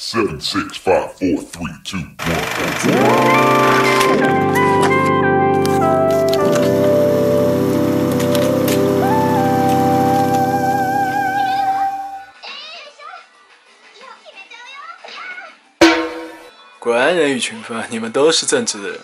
Seven, six, five, four, three, two, one. 果然人以群分，你们都是正直的人。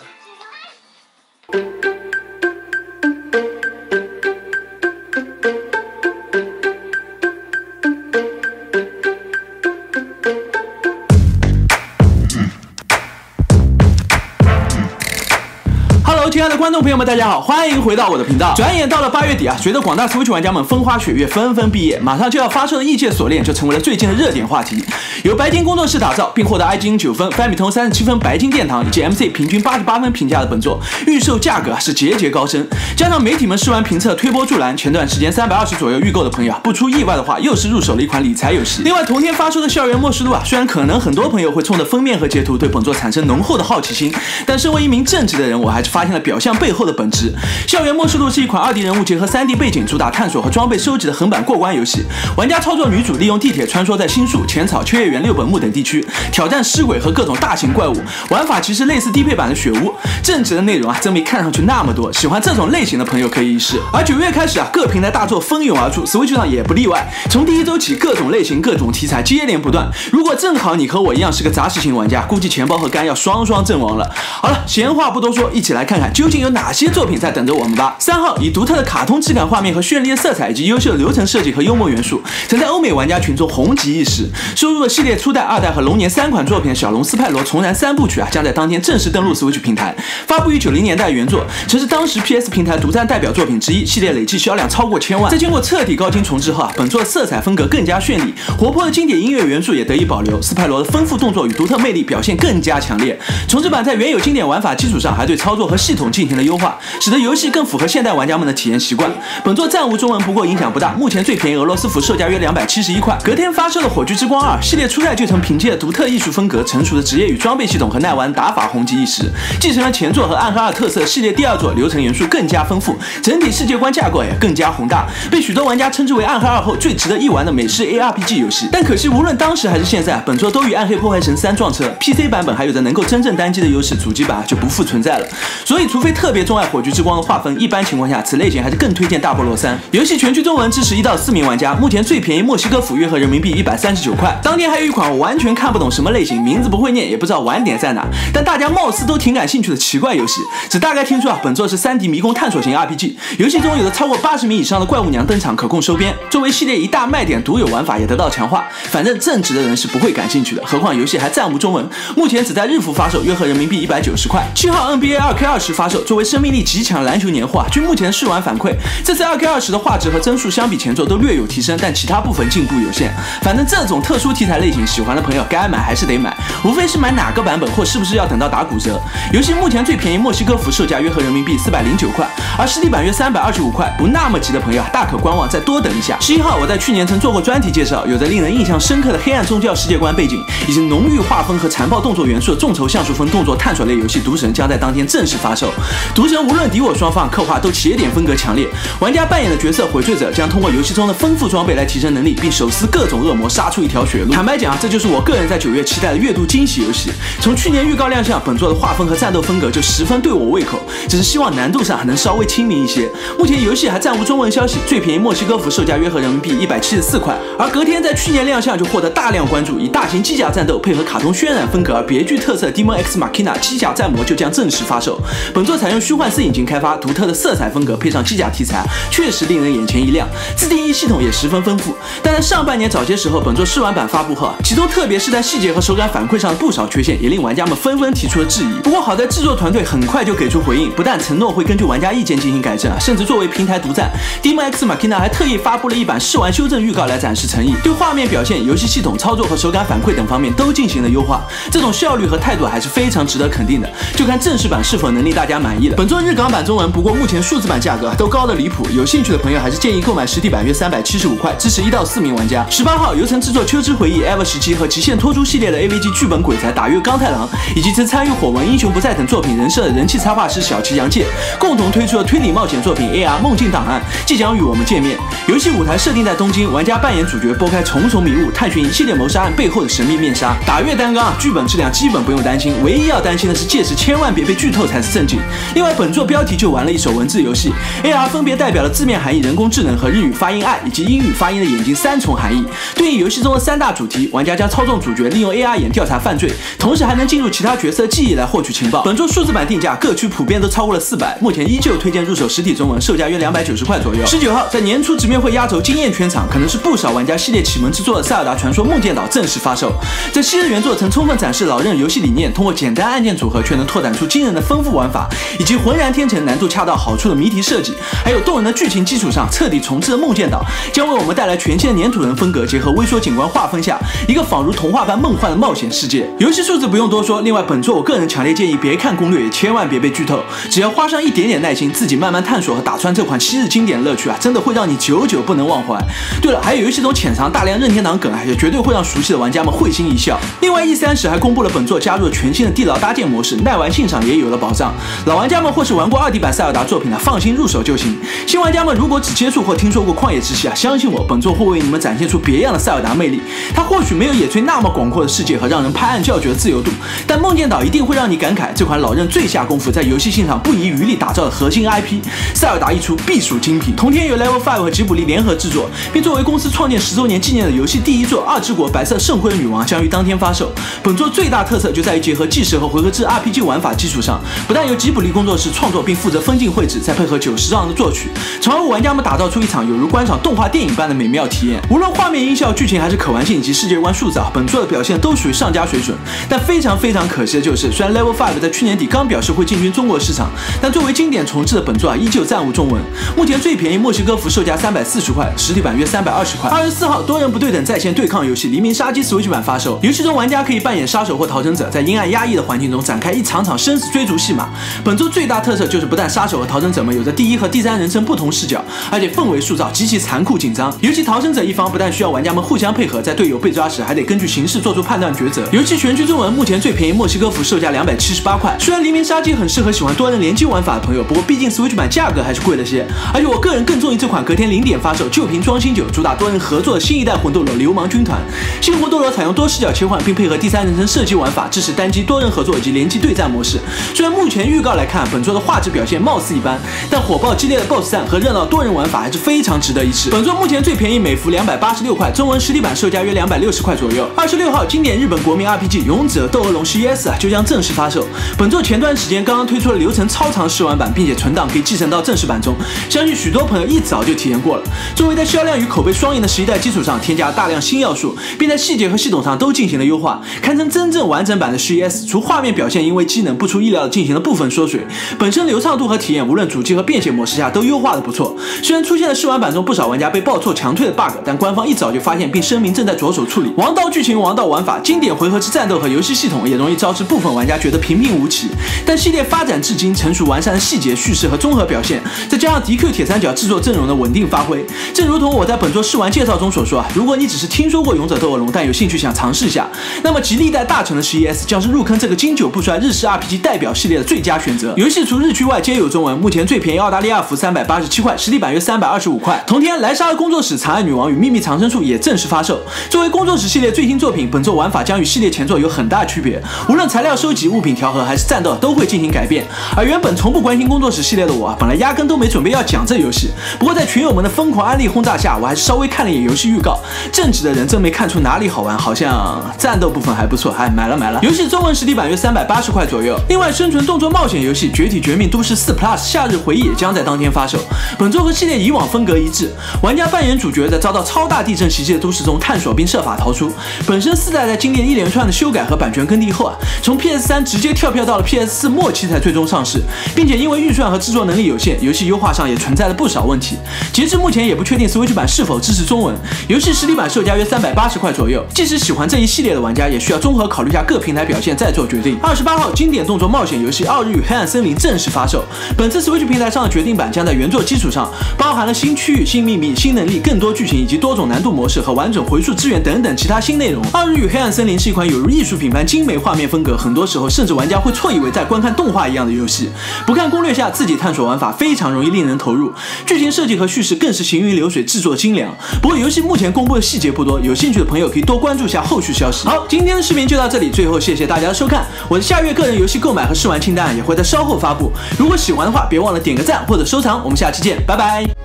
亲爱的观众朋友们，大家好，欢迎回到我的频道。转眼到了八月底啊，随着广大 Switch 玩家们风花雪月纷纷毕业，马上就要发售的《异界锁链》就成为了最近的热点话题。由白金工作室打造，并获得 IGN 九分、翻米通三十七分、白金殿堂以及 MC 平均八十八分评价的本作，预售价格是节节高升。加上媒体们试玩评测推波助澜，前段时间三百二十左右预购的朋友啊，不出意外的话，又是入手了一款理财游戏。另外，同天发售的《校园默示录》啊，虽然可能很多朋友会冲着封面和截图对本作产生浓厚的好奇心，但身为一名正直的人，我还是发现了表象背后的本质。《校园默示录》是一款二 D 人物结合三 D 背景，主打探索和装备收集的横版过关游戏。玩家操作女主利用地铁穿梭在新宿、浅草、秋叶原、六本木等地区，挑战尸鬼和各种大型怪物。玩法其实类似低配版的雪屋。正直的内容啊，真没看上去那么多。喜欢这种类型的朋友可以一试。而九月开始啊，各平台大作蜂拥而出，Switch 上也不例外。从第一周起，各种类型、各种题材接连不断。如果正好你和我一样是个杂食型玩家，估计钱包和肝要双双阵亡了。好了，闲话不多说，一起来看看究竟有哪些作品在等着我们吧。三号以独特的卡通质感画面和绚丽的色彩，以及优秀的流程设计和幽默元素，曾在欧美玩家群中红极一时。收入了系列初代、二代和龙年三款作品《小龙斯派罗重燃三部曲》啊，将在当天正式登陆 Switch 平台。发布于九零年代原作，曾是当时 PS 平台独占代表作品之一，系列累计销量超过千万。在经过彻底高清重制后啊，本作色彩风格更加绚丽，活泼的经典音乐元素也得以保留。斯派罗的丰富动作与独特魅力表现更加强烈。重制版在原有经典玩法基础上，还对操作和系统进行了优化，使得游戏更符合现代玩家们的体验习惯。本作暂无中文，不过影响不大。目前最便宜俄罗斯服售价约两百七十一块。隔天发售的《火炬之光二》系列初代就曾凭借独特艺术风格、成熟的职业与装备系统和耐玩打法红极一时，继承了前作和暗黑二特色。系列第二作流程元素更加丰富，整体世界观架构也更加宏大，被许多玩家称之为暗黑二后最值得一玩的美式 ARPG 游戏。但可惜，无论当时还是现在，本作都与《暗黑破坏神三》撞车，PC 版本还有着能够真正单机的优势，主机版就不复存在了。所以，除非特别钟爱《火炬之光》的划分，一般情况下，此类型还是更推荐《大菠萝三》。游戏全区中文支持一到四名玩家，目前最便宜墨西哥府约合人民币一百三十九块。当天还有一款我完全看不懂什么类型，名字不会念，也不知道玩点在哪，但大家貌似都挺感兴趣的奇怪游戏，只大概听说啊，本作是 3D 迷宫探索型 RPG，游戏中有着超过八十名以上的怪物娘登场，可供收编。作为系列一大卖点，独有玩法也得到强化。反正正直的人是不会感兴趣的，何况游戏还暂无中文，目前只在日服发售，约合人民币一百九十块。七号 NBA 2K20 发发售，作为生命力极强篮球年货啊，据目前试玩反馈，这次 2K20 的画质和帧数相比前作都略有提升，但其他部分进步有限。反正这种特殊题材类型，喜欢的朋友该买还是得买，无非是买哪个版本或是不是要等到打骨折。游戏目前最便宜墨西哥服售价约合人民币四百零九块，而实体版约三百二十五块。不那么急的朋友啊，大可观望，再多等一下。十一号，我在去年曾做过专题介绍，有着令人印象深刻的黑暗宗教世界观背景，以及浓郁画风和残暴动作元素的众筹像素风动作探索类游戏《毒神》将在当天正式发售。毒神无论敌我双方刻画都起点风格强烈，玩家扮演的角色毁罪者将通过游戏中的丰富装备来提升能力，并手撕各种恶魔，杀出一条血路。坦白讲，这就是我个人在九月期待的月度惊喜游戏。从去年预告亮相，本作的画风和战斗风格就十分对我胃口，只是希望难度上还能稍微亲民一些。目前游戏还暂无中文消息，最便宜墨西哥服售价约合人民币一百七十四块，而隔天在去年亮相就获得大量关注，以大型机甲战斗配合卡通渲染风格而别具特色的 Demon X Machina 机甲战模就将正式发售。本作采用虚幻四引擎开发，独特的色彩风格配上机甲题材，确实令人眼前一亮。自定义系统也十分丰富，但在上半年早些时候，本作试玩版发布后，其中特别是在细节和手感反馈上的不少缺陷，也令玩家们纷纷提出了质疑。不过好在制作团队很快就给出回应，不但承诺会根据玩家意见进行改正啊，甚至作为平台独占，Dim X Machina 还特意发布了一版试玩修正预告来展示诚意，对画面表现、游戏系统操作和手感反馈等方面都进行了优化。这种效率和态度还是非常值得肯定的，就看正式版是否能令大家满意的。本作日港版中文，不过目前数字版价格都高的离谱，有兴趣的朋友还是建议购买实体版约三百七十五块，支持一到四名玩家。十八号，由曾制作《秋之回忆》Level 十七和极限脱出系列的 AVG 剧本鬼才打月刚太郎，以及曾参与火纹英雄不在等作品人设的人气插画师小崎洋介，共同推出的推理冒险作品 AR 梦境档案即将与我们见面。游戏舞台设定在东京，玩家扮演主角，拨开重重迷雾，探寻一系列谋杀案背后的神秘面纱。打月单纲啊，剧本质量基本不用担心，唯一要担心的是届时千万别被剧透才是正经。另外，本作标题就玩了一手文字游戏，AR 分别代表了字面含义人工智能和日语发音爱以及英语发音的眼睛三重含义，对应游戏中的三大主题。玩家将操纵主角利用 AR 眼调查犯罪，同时还能进入其他角色记忆来获取情报。本作数字版定价各区普遍都超过了四百，目前依旧推荐入手实体中文，售价约两百九十块左右。十九号在年初直面会压轴惊艳全场，可能是不少玩家系列启蒙之作的《塞尔达传说：梦见岛》正式发售。这昔日原作曾充分展示老任游戏理念，通过简单按键组合却能拓展出惊人的丰富玩法，以及浑然天成、难度恰到好处的谜题设计，还有动人的剧情基础上彻底重置的梦见岛，将为我们带来全新的粘土人风格，结合微缩景观划分下一个仿如童话般梦幻的冒险世界。游戏数字不用多说，另外本作我个人强烈建议别看攻略，也千万别被剧透，只要花上一点点耐心，自己慢慢探索和打穿这款昔日经典乐趣啊，真的会让你久久不能忘怀。对了，还有游戏中潜藏大量任天堂梗啊，也绝对会让熟悉的玩家们会心一笑。另外，E 三时还公布了本作加入了全新的地牢搭建模式，耐玩性上也有了保障。老玩家们或是玩过二 D 版塞尔达作品的，放心入手就行。新玩家们如果只接触或听说过旷野之息啊，相信我，本作会为你们展现出别样的塞尔达魅力。它或许没有野炊那么广阔的世界和让人拍案叫绝的自由度，但梦见岛一定会让你感慨，这款老任最下功夫在游戏性上不遗余力打造的核心 IP，塞尔达一出必属精品。同天由 Level Five 和吉卜力联合制作，并作为公司创建十周年纪念的游戏第一作《二之国：白色圣辉女王》将于当天发售。本作最大特色就在于结合计时和回合制 RPG 玩法基础上，不但有吉卜力工作室创作并负责分镜绘制，再配合九十让的作曲，从而为玩家们打造出一场有如观赏动画电影般的美妙体验。无论画面、音效、剧情还是可玩性以及世界观塑造，本作的表现都属于上佳水准。但非常非常可惜的就是，虽然 Level Five 在去年底刚表示会进军中国市场，但作为经典重置的本作啊，依旧暂无中文。目前最便宜墨西哥服售价三百四十块，实体版约三百二十块。二十四号，多人不对等在线对抗游戏《黎明杀机》Switch 版发售，游戏中玩家可以扮演杀手或逃生者，在阴暗压抑的环境中展开一场场生死追逐戏码。本作最大特色就是不但杀手和逃生者们有着第一和第三人称不同视角，而且氛围塑造极其残酷紧张。尤其逃生者一方不但需要玩家们互相配合，在队友被抓时还得根据形势做出判断抉择。游戏全区中文目前最便宜墨西哥服售价两百七十八块。虽然《黎明杀机》很适合喜欢多人联机玩法的朋友，不过毕竟 Switch 版价格还是贵了些。而且我个人更中意这款隔天零点发售、旧瓶装新酒、主打多人合作的新一代魂斗罗流氓军团。新魂斗罗采用多视角切换，并配合第三人称射击玩法，支持单机多人合作以及联机对战模式。虽然目前预告来看，本作的画质表现貌似一般，但火爆激烈的 BOSS 战和热闹多人玩法还是非常值得一试。本作目前最便宜每服两百八十六块，中文实体版售价约两百六十块左右。二十六号，经典日本国民 RPG《勇者斗恶龙十一 S》啊就将正式发售。本作前段时间刚刚推出了流程超长试玩版，并且存档可以继承到正式版中，相信许多朋友一早就体验过了。作为在销量与口碑双赢的十一代基础上添加了大量新要素，并在细节和系统上都进行了优化，堪称真正完整版的十一 S。除画面表现因为机能不出意料的进行了部分缩水，本身流畅度和体验无论主机和便携模式下都优化的不错。虽然出现了试玩版中不少玩家被报错强退的 bug，但官方一早就发现并声明正在着手处理。王道剧情、王道玩法、经典回合制战斗和游戏系统也容易招致部分玩家觉得平平无奇，但系列发展至今成熟完善的细节、叙事和综合表现，再加上 DQ 铁三角制作阵容的稳定发挥，正如同我在本作试玩介绍中所说啊，如果你只是听说过《勇者斗恶龙》，但有兴趣想尝试一下，那么吉利代大成的十一 S 将是入坑这个经久不衰日式 RPG 代表系列的最佳选择。游戏除日区外皆有中文，目前最便宜澳大利亚服三百八十七块，实体版约三百二十五块。同天，莱莎的工作室《长案女王与秘密藏身处》也正式发售。作为工作室系列最新作品，本作玩法将与系列前作有很大区别，无论材料收集、物品调和还是战斗，都会进行改变。而原本从不关心工作室系列的我，本来压根都没准备要讲这游戏。不过在群友们的疯狂安利轰炸下，我还是稍微看了一眼游戏预告。正直的人真没看出哪里好玩，好像战斗部分还不错，哎，买了买了。游戏中文实体版约三百八十块左右。另外，生存动作冒险游戏《绝体绝命都市四 Plus 夏日回忆》也将在当天发售。本作和系列以往风格一致，玩家扮演主角在遭到超大地震袭击的都市中探索并设法逃出。本身四代在经历一连串的修改和版权更替后啊，从 PS 三直接跳票到了 PS 四末期才最终上市，并且因为预算和制作能力有限，游戏优化上也存在了不少问题。截至目前也不确定 Switch 版是否支持中文。游戏实体版售价约三百八十块左右。即使喜欢这一系列的玩家，也需要综合考虑下各平台表现再做决定。二十八号，经典动作冒险游戏《奥日与黑暗森林》正式发售。本次 Switch 平台上的决定版将在原作基础上，包含了新区域、新秘密、新能力、更多剧情以及多种难度模式和完整回溯资源等等其他新内容。《二日与黑暗森林》是一款有如艺术品般精美画面风格，很多时候甚至玩家会错以为在观看动画一样的游戏。不看攻略下自己探索玩法，非常容易令人投入。剧情设计和叙事更是行云流水，制作精良。不过游戏目前公布的细节不多，有兴趣的朋友可以多关注一下后续消息。好，今天的视频就到这里，最后谢谢大家的收看。我的下月个人游戏购买和试玩清单也会在稍后发布，如果喜欢的话，别忘了点个赞或者收藏。我们下期见，拜拜。